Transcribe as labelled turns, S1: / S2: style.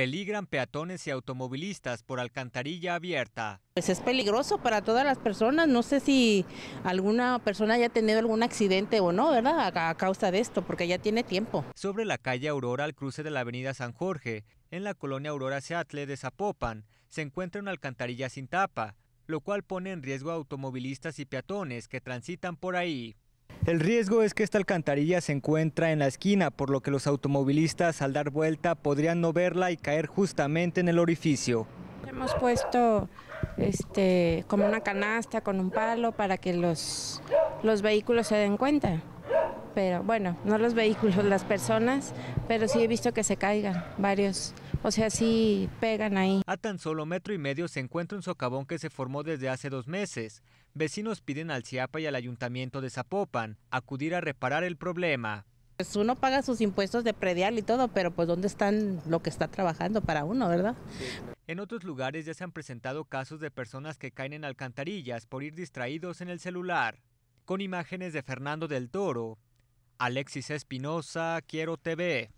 S1: Peligran peatones y automovilistas por alcantarilla abierta.
S2: Pues es peligroso para todas las personas. No sé si alguna persona haya tenido algún accidente o no, ¿verdad? A, causa de esto, porque ya tiene tiempo.
S1: Sobre la calle Aurora, al cruce de la avenida San Jorge, en la colonia Aurora Seattle de Zapopan, se encuentra una alcantarilla sin tapa, lo cual pone en riesgo a automovilistas y peatones que transitan por ahí. El riesgo es que esta alcantarilla se encuentra en la esquina, por lo que los automovilistas al dar vuelta podrían no verla y caer justamente en el orificio.
S3: Hemos puesto este, como una canasta con un palo para que los, los vehículos se den cuenta. Pero bueno, no los vehículos, las personas, pero sí he visto que se caigan varios o sea, sí pegan ahí.
S1: A tan solo metro y medio se encuentra un socavón que se formó desde hace dos meses. Vecinos piden al CIAPA y al Ayuntamiento de Zapopan acudir a reparar el problema.
S2: Pues uno paga sus impuestos de predial y todo, pero pues ¿dónde están lo que está trabajando para uno, verdad?
S1: En otros lugares ya se han presentado casos de personas que caen en alcantarillas por ir distraídos en el celular. Con imágenes de Fernando del Toro, Alexis Espinosa, Quiero TV.